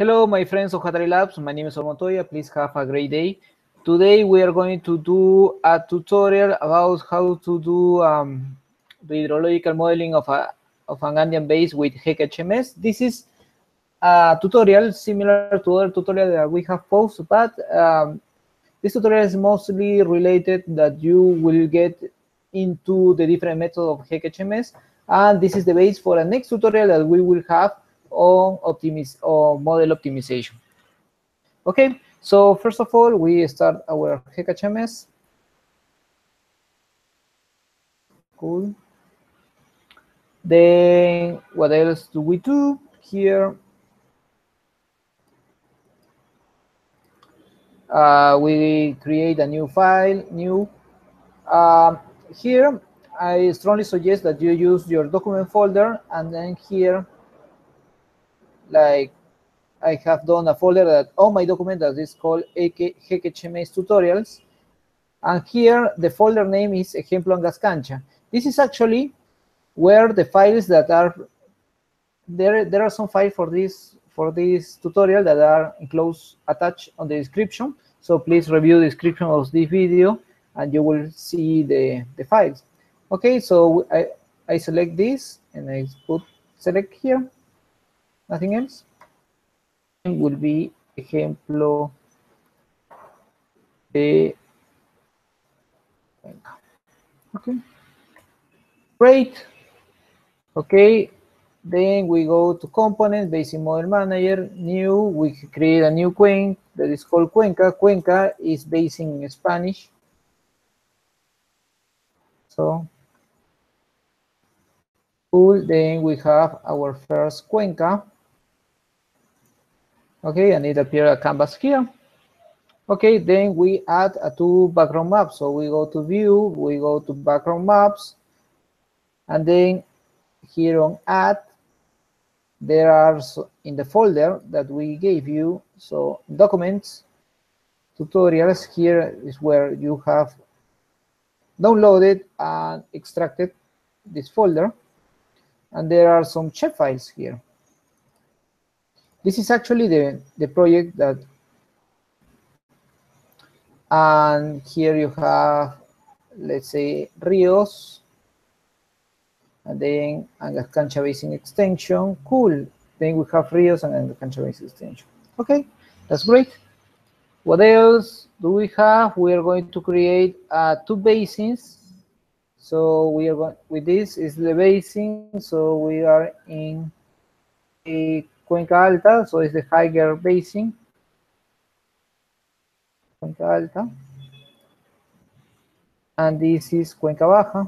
Hello, my friends of Hatari Labs. My name is Montoya. Please have a great day. Today we are going to do a tutorial about how to do um, the hydrological modeling of a of an Andean base with HEC-HMS. This is a tutorial similar to other tutorial that we have posted, but um, this tutorial is mostly related that you will get into the different methods of HEC-HMS, and this is the base for a next tutorial that we will have on optimiz or model optimization. Okay, so first of all, we start our HEC-HMS. Cool. Then what else do we do here? Uh, we create a new file, new. Uh, here, I strongly suggest that you use your document folder and then here, like I have done a folder that all my document that is called HEC-HMS tutorials. And here the folder name is Ejemplo Angascancha. This is actually where the files that are there there are some files for this for this tutorial that are enclosed attached on the description so please review the description of this video and you will see the the files okay so i i select this and i put select here nothing else will be ejemplo de okay great Okay, then we go to components, basic model manager, new, we create a new queen that is called Cuenca. Cuenca is based in Spanish. So, cool, then we have our first Cuenca. Okay, and it appears a canvas here. Okay, then we add a two background maps. So we go to view, we go to background maps, and then here on add there are in the folder that we gave you so documents tutorials here is where you have downloaded and extracted this folder and there are some shape files here this is actually the the project that and here you have let's say rios and then Angascancha Basin extension. Cool. Then we have Rios and Angascancha Basin extension. Okay, that's great. What else do we have? We are going to create uh, two basins. So we are going with this is the basin. So we are in a Cuenca Alta. So it's the higher basin. Cuenca Alta. And this is Cuenca Baja.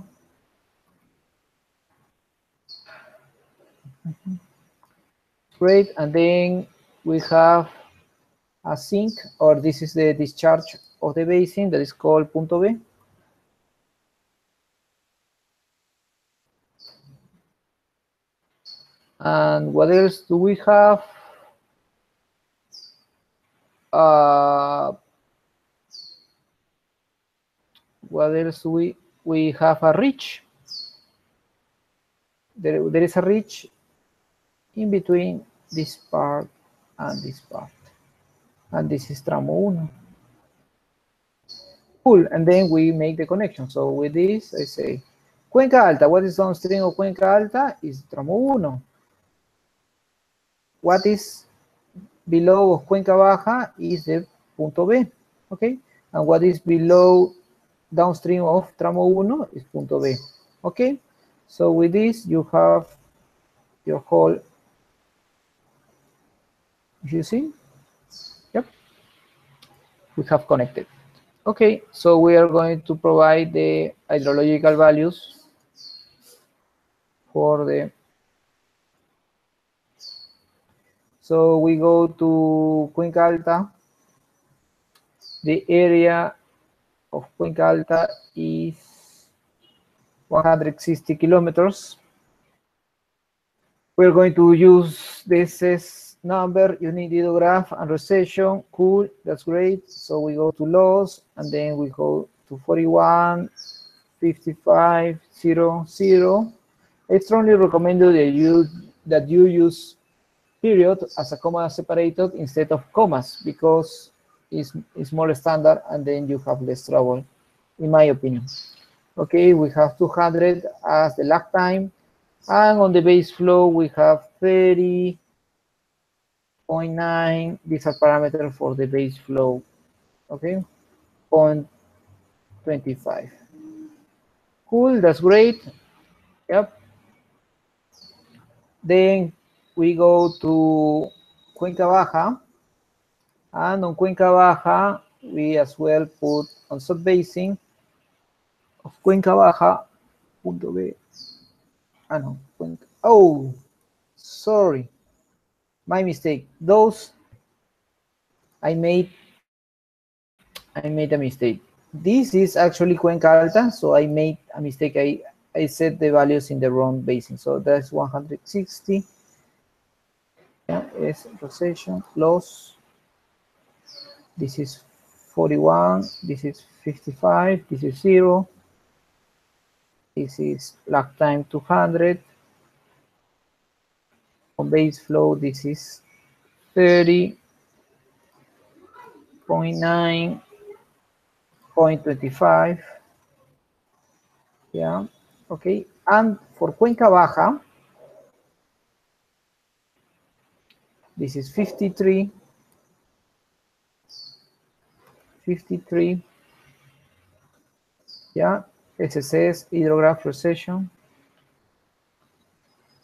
Great, and then we have a sink, or this is the discharge of the basin that is called punto B. And what else do we have? Uh, what else we we have a reach. There, there is a reach in between this part and this part. And this is tramo 1. Cool, and then we make the connection. So with this, I say, Cuenca Alta, what is downstream of Cuenca Alta is tramo 1. What is below of Cuenca Baja is the punto B, okay? And what is below downstream of tramo 1 is punto B, okay? So with this, you have your whole you see? Yep. We have connected. Okay, so we are going to provide the hydrological values for the so we go to Cuenca Alta. The area of Cuenca Alta is 160 kilometers. We're going to use this as number, unit graph and recession. Cool, that's great. So we go to loss and then we go to 41, 55, 0, 0. I strongly recommend that you that you use period as a comma separated instead of commas because it's, it's more standard and then you have less trouble, in my opinion. Okay, we have 200 as the lag time. And on the base flow, we have 30.9. These are parameters for the base flow. Okay, 0.25. Cool, that's great. Yep. Then we go to Cuenca Baja. And on Cuenca Baja, we as well put on sub-basin of Cuenca Baja, punto B. Ah, no, Cuenca. Oh, sorry. My mistake. Those, I made, I made a mistake. This is actually Cuenca Alta, so I made a mistake. I, I set the values in the wrong basin. So that's 160. Is recession loss. This is 41. This is 55. This is zero. This is lag time 200. On base flow, this is 30.9.25. Yeah, okay. And for Cuenca Baja, this is 53. 53. Yeah, SCS, hydrograph recession.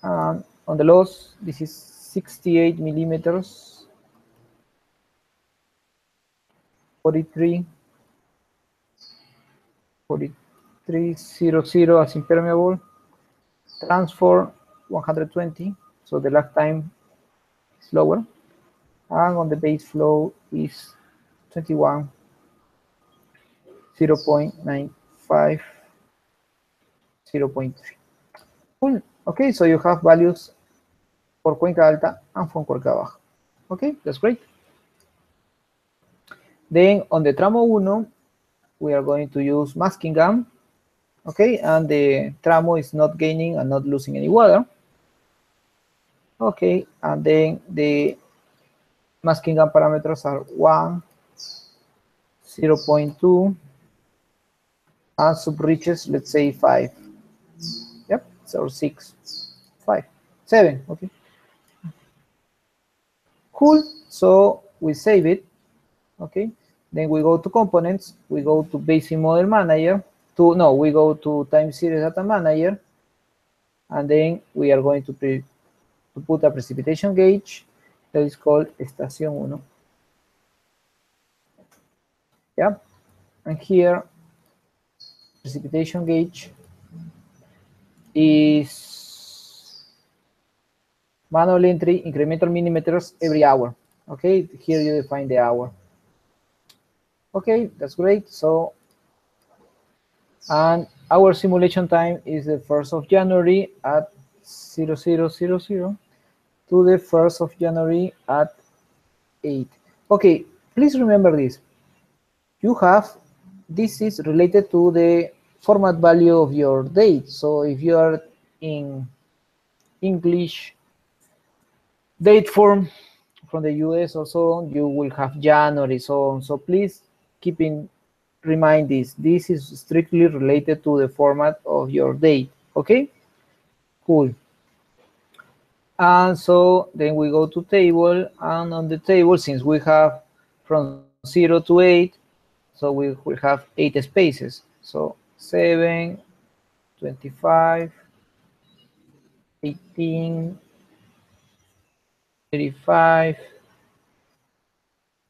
And on the loss, this is 68 millimeters. 43. 4300 as impermeable. Transfer 120, so the lag time is lower. And on the base flow is 21, 0 0.95, 0 0.3. Cool. Okay, so you have values for Cuenca Alta and for Cuenca Baja. Okay, that's great. Then on the tramo 1, we are going to use Muskingum. Okay, and the tramo is not gaining and not losing any water. Okay, ah, and then the Muskingum parameters are 1, 0 0.2, and sub reaches, let's say 5. Yep, so 6, 5, 7, okay. Cool, so we save it, okay. Then we go to components, we go to basic Model Manager, to, no, we go to Time Series Data Manager, and then we are going to, pre, to put a precipitation gauge that is called Estación 1. Yeah, and here precipitation gauge is manual entry incremental millimeters every hour. Okay, here you define the hour. Okay, that's great. So, and our simulation time is the 1st of January at 0000 to the 1st of January at 8. Okay, please remember this. You have, this is related to the format value of your date. So if you are in English date form from the US or so on, you will have January, so on. So please keep in remind this. This is strictly related to the format of your date. Okay? Cool. And so then we go to table, and on the table, since we have from 0 to 8, so we will have 8 spaces. So 7, 25, 18, 35,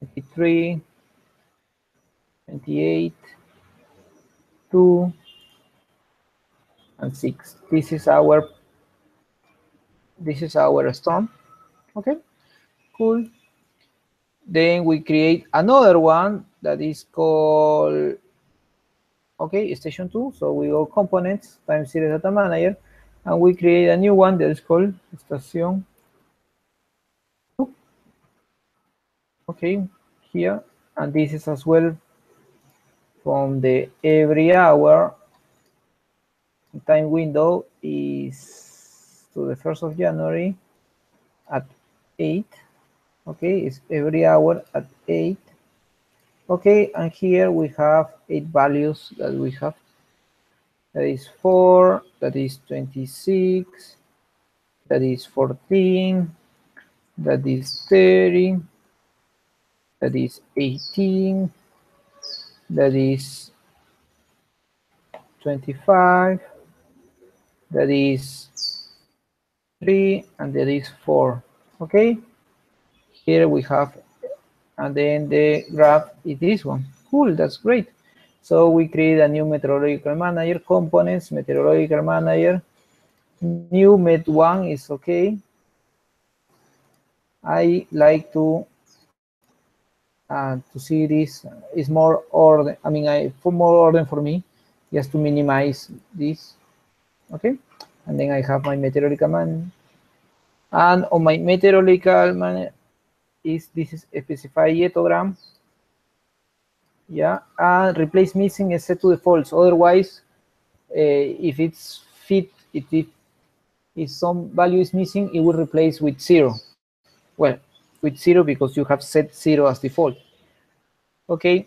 23, 28, 2, and 6. This is our this is our storm. Okay, cool. Then we create another one that is called okay station 2 so we go components time series data manager and we create a new one that is called station 2 okay here and this is as well from the every hour time window is to the 1st of January at 8. Okay, it's every hour at 8. Okay, and here we have eight values that we have. That is 4, that is 26, that is 14, that is 30, that is 18, that is 25, that is 3, and that is 4. Okay? Here we have, and then the graph is this one. Cool, that's great. So we create a new meteorological manager, components, meteorological manager, new met1 is okay. I like to uh, to see this is more order. I mean, I for more order for me, just to minimize this. Okay, and then I have my meteorological man, and on my meteorological man is this is specify yetogram. Yeah, and replace missing is set to the false. Otherwise, uh, if it's fit, if, if some value is missing, it will replace with zero. Well, with zero because you have set zero as default. Okay.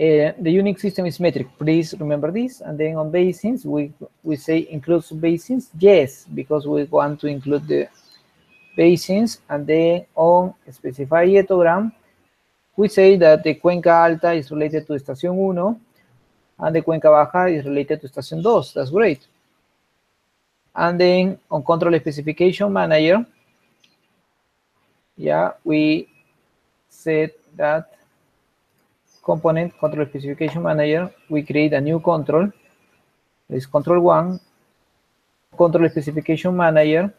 Uh, the Unix system is metric. Please remember this. And then on basins, we we say includes basins. Yes, because we want to include the basins. And then on specify yetogram, we say that the Cuenca Alta is related to Estación 1 and the Cuenca Baja is related to Estación 2. That's great. And then on control specification manager, yeah, we said that component control specification manager, we create a new control. This control one, control specification manager.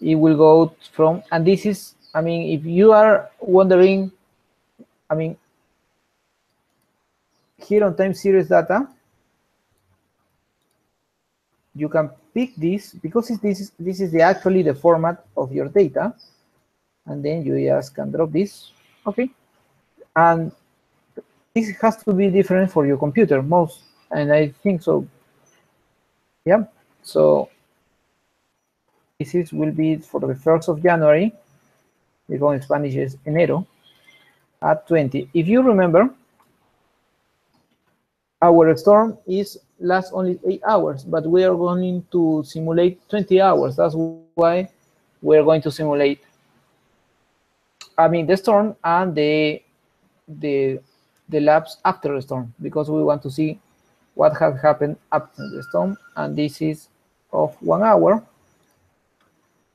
It will go from, and this is, I mean, if you are wondering, I mean, here on time series data, you can pick this because this is this is the actually the format of your data and then you just can drop this okay and this has to be different for your computer most and i think so. Yeah so this is will be for the first of january. Because in spanish is enero at 20 if you remember our storm is lasts only eight hours but we are going to simulate 20 hours. That's why we're going to simulate I mean the storm and the the the labs after the storm because we want to see what has happened after the storm. And this is of one hour.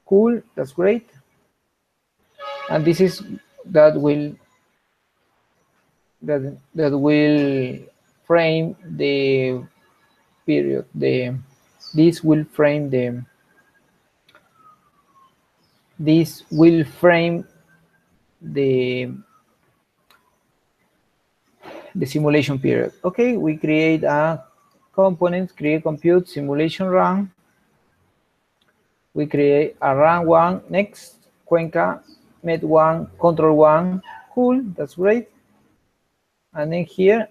Cool that's great. And this is that will that that will frame the period the this will frame the this will frame the the simulation period. Okay, we create a component, create compute, simulation run. We create a run one, next, Cuenca, met one, control one, cool, that's great. And then here,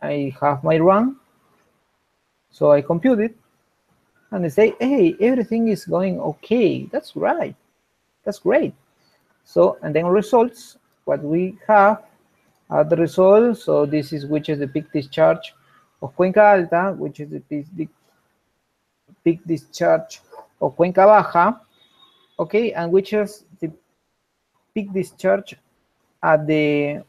I have my run. So I compute it and they say, hey, everything is going okay. That's right. That's great. So, and then results, what we have are the result. So this is which is the peak discharge of Cuenca Alta, which is the peak, the peak discharge of Cuenca Baja, okay, and which is the peak discharge at the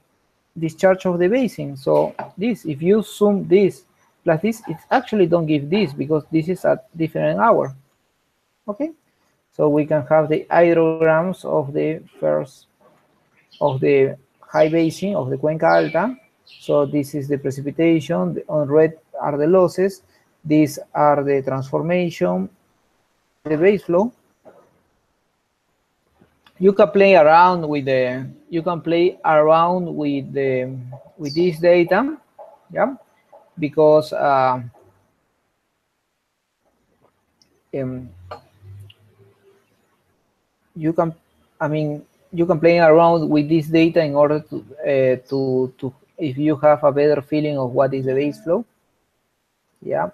discharge of the basin. So this, if you zoom this plus this, it actually don't give this because this is at different hour, okay? So we can have the hydrograms of the first, of the high basin of the Cuenca Alta. So this is the precipitation, on red are the losses, these are the transformation, the base flow. You can play around with the, you can play around with the, with this data, yeah, because uh, um, you can, I mean, you can play around with this data in order to, uh, to, to, if you have a better feeling of what is the base flow. Yeah.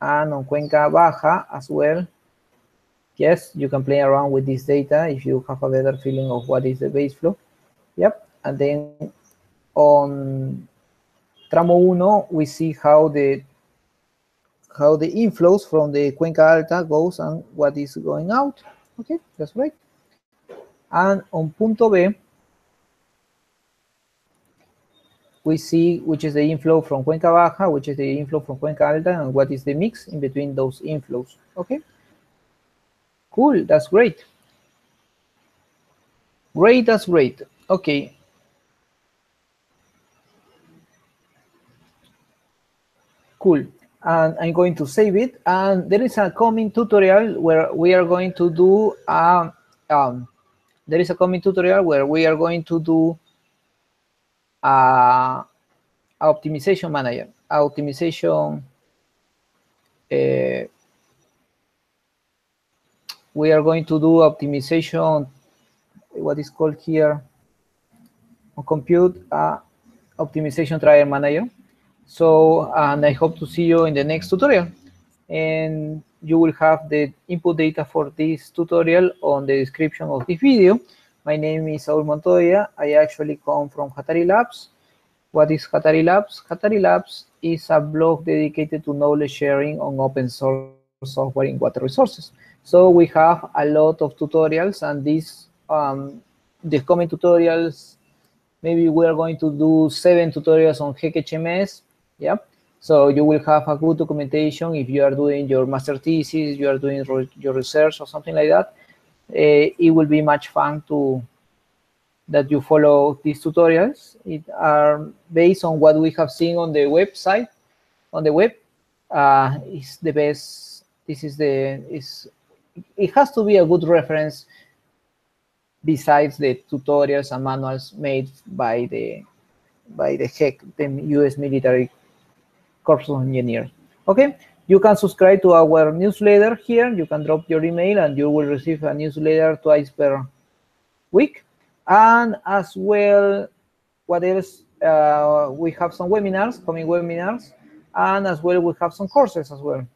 And on Cuenca Baja as well, yes, you can play around with this data if you have a better feeling of what is the base flow. Yep, and then on tramo 1, we see how the how the inflows from the Cuenca Alta goes and what is going out. Okay, that's right. And on punto B, we see which is the inflow from Cuenca Baja, which is the inflow from Cuenca Alta, and what is the mix in between those inflows. Okay. Cool, that's great. Great, that's great. Okay. Cool. And I'm going to save it. And there is a coming tutorial where we are going to do a, um, there is a coming tutorial where we are going to do a, a optimization manager, a optimization uh, we are going to do optimization, what is called here compute uh, optimization trial manager. So, and I hope to see you in the next tutorial. And you will have the input data for this tutorial on the description of this video. My name is Saul Montoya. I actually come from Hatari Labs. What is Hatari Labs? Hatari Labs is a blog dedicated to knowledge sharing on open source software in water resources. So we have a lot of tutorials and these um, the coming tutorials, maybe we are going to do seven tutorials on HEC-HMS. Yeah. So you will have a good documentation if you are doing your master thesis, you are doing your research or something like that. Uh, it will be much fun to that you follow these tutorials. It are based on what we have seen on the website, on the web. Uh, is the best. This is the is it has to be a good reference besides the tutorials and manuals made by the by the HEC, the U.S. military corps of engineers. Okay, you can subscribe to our newsletter here. You can drop your email and you will receive a newsletter twice per week. And as well, what else? Uh, we have some webinars, coming webinars, and as well we have some courses as well.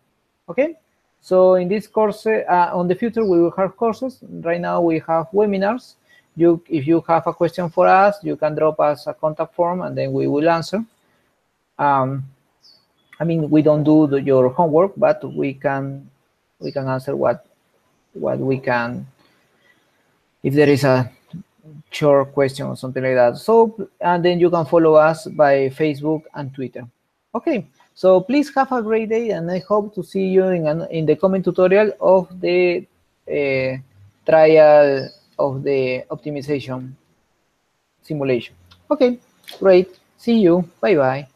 Okay. So in this course, uh, on the future, we will have courses. Right now, we have webinars. You, if you have a question for us, you can drop us a contact form, and then we will answer. Um, I mean, we don't do the, your homework, but we can we can answer what what we can if there is a short question or something like that. So, and then you can follow us by Facebook and Twitter. Okay. So please have a great day, and I hope to see you in, an, in the coming tutorial of the uh, trial of the optimization simulation. Okay, great. See you. Bye-bye.